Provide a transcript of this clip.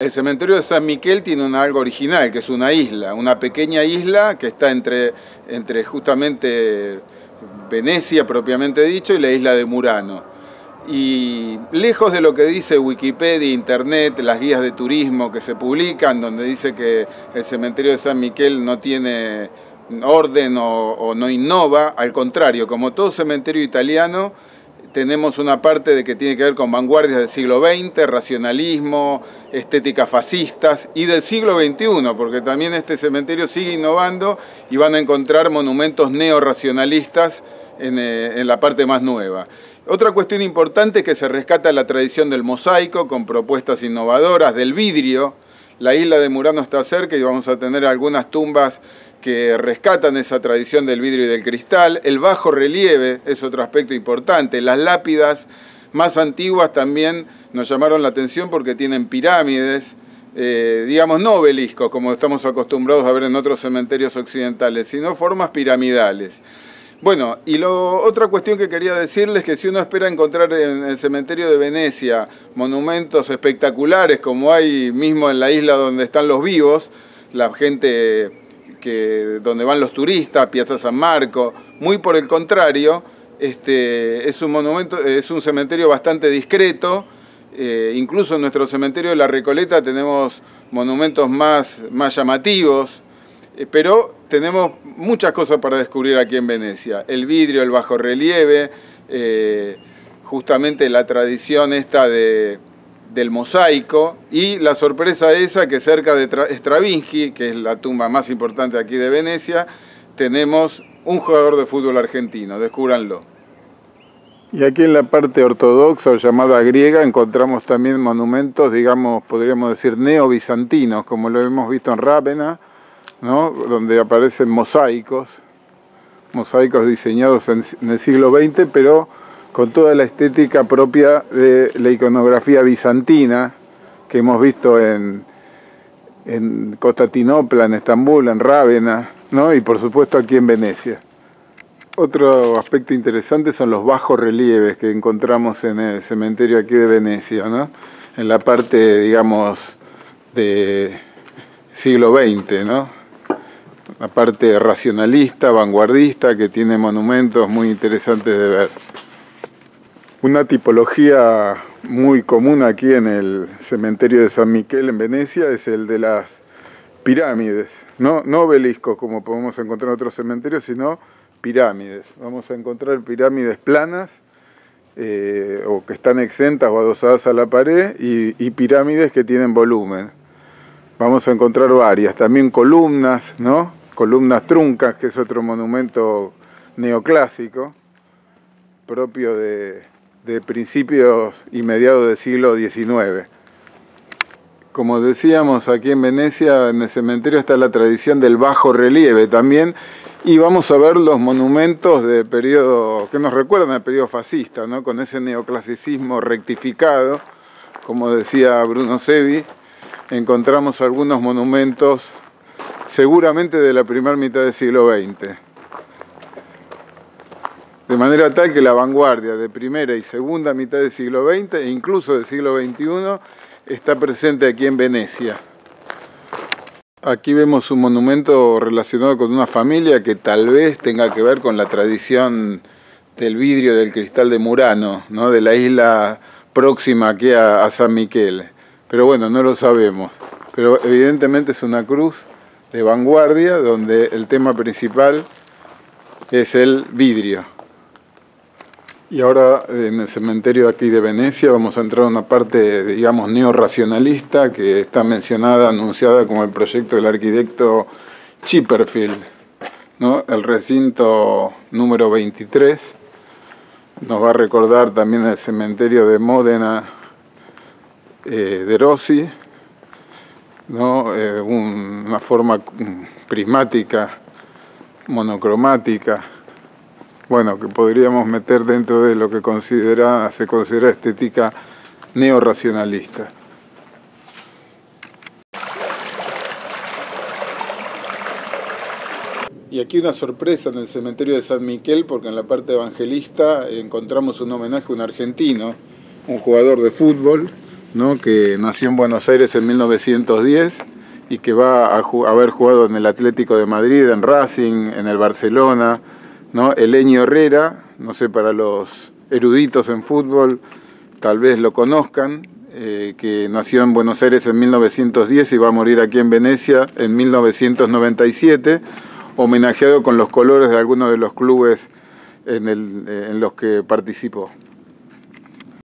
El cementerio de San Miquel tiene un algo original, que es una isla, una pequeña isla que está entre, entre justamente Venecia propiamente dicho y la isla de Murano. Y lejos de lo que dice Wikipedia, Internet, las guías de turismo que se publican, donde dice que el cementerio de San Miquel no tiene orden o no innova, al contrario, como todo cementerio italiano, tenemos una parte de que tiene que ver con vanguardias del siglo XX, racionalismo, estéticas fascistas y del siglo XXI, porque también este cementerio sigue innovando y van a encontrar monumentos neorracionalistas en, eh, en la parte más nueva. Otra cuestión importante es que se rescata la tradición del mosaico con propuestas innovadoras, del vidrio. La isla de Murano está cerca y vamos a tener algunas tumbas que rescatan esa tradición del vidrio y del cristal. El bajo relieve es otro aspecto importante. Las lápidas más antiguas también nos llamaron la atención porque tienen pirámides, eh, digamos, no obeliscos, como estamos acostumbrados a ver en otros cementerios occidentales, sino formas piramidales. Bueno, y lo, otra cuestión que quería decirles es que si uno espera encontrar en el cementerio de Venecia monumentos espectaculares como hay mismo en la isla donde están los vivos, la gente donde van los turistas, Piazza San Marco, muy por el contrario, este, es un monumento, es un cementerio bastante discreto, eh, incluso en nuestro cementerio de la Recoleta tenemos monumentos más, más llamativos, eh, pero tenemos muchas cosas para descubrir aquí en Venecia. El vidrio, el bajo relieve, eh, justamente la tradición esta de, del mosaico y la sorpresa esa que cerca de Stravinsky, que es la tumba más importante aquí de Venecia, tenemos un jugador de fútbol argentino, descúbranlo. Y aquí en la parte ortodoxa o llamada griega encontramos también monumentos, digamos, podríamos decir neobizantinos, como lo hemos visto en Rávena, ¿no? donde aparecen mosaicos, mosaicos diseñados en, el siglo XX, pero con toda la estética propia de la iconografía bizantina que hemos visto en, Constantinopla, en Estambul, en Rávena, ¿no? y por supuesto aquí en Venecia. Otro aspecto interesante son los bajos relieves que encontramos en el cementerio aquí de Venecia, ¿no? en la parte, digamos, de siglo XX, ¿no? la parte racionalista, vanguardista, que tiene monumentos muy interesantes de ver. Una tipología muy común aquí en el cementerio de San Miquel en Venecia es el de las pirámides, no, no obeliscos como podemos encontrar en otros cementerios, sino pirámides. Vamos a encontrar pirámides planas eh, o que están exentas o adosadas a la pared y, y, pirámides que tienen volumen. Vamos a encontrar varias, también columnas, ¿no? columnas truncas, que es otro monumento neoclásico propio de, de principios y mediados del siglo XIX. Como decíamos, aquí en Venecia, en el cementerio está la tradición del bajo relieve también, y vamos a ver los monumentos de periodo, que nos recuerdan al periodo fascista, ¿no? con ese neoclasicismo rectificado, como decía Bruno Sevi, encontramos algunos monumentos seguramente de la primera mitad del siglo XX. De manera tal que la vanguardia de primera y segunda mitad del siglo XX e incluso del siglo XXI está presente aquí en Venecia. Aquí vemos un monumento relacionado con una familia que tal vez tenga que ver con la tradición del vidrio del cristal de Murano, ¿no? de la isla próxima aquí a, a San Miquel. Pero bueno, no lo sabemos. Pero evidentemente es una cruz de vanguardia donde el tema principal es el vidrio. Y ahora en el cementerio aquí de Venecia vamos a entrar a una parte, digamos, neorracionalista que está mencionada, anunciada como el proyecto del arquitecto Chipperfield, ¿no? el recinto número 23. Nos va a recordar también el cementerio de Módena eh, de Rossi, ¿no? Eh, un, una forma prismática, monocromática bueno, que podríamos meter dentro de lo que considera, se considera estética neorracionalista. Y aquí una sorpresa en el cementerio de San Miquel, porque en la parte evangelista encontramos un homenaje a un argentino, un jugador de fútbol, ¿no? que nació en Buenos Aires en 1910 y que va a haber jugado en el Atlético de Madrid, en Racing, en el Barcelona, ¿no? Eleño Herrera, no sé, para los eruditos en fútbol, tal vez lo conozcan, eh, que nació en Buenos Aires en 1910 y va a morir aquí en Venecia en 1997, homenajeado con los colores de algunos de los clubes en, el, en los que participó.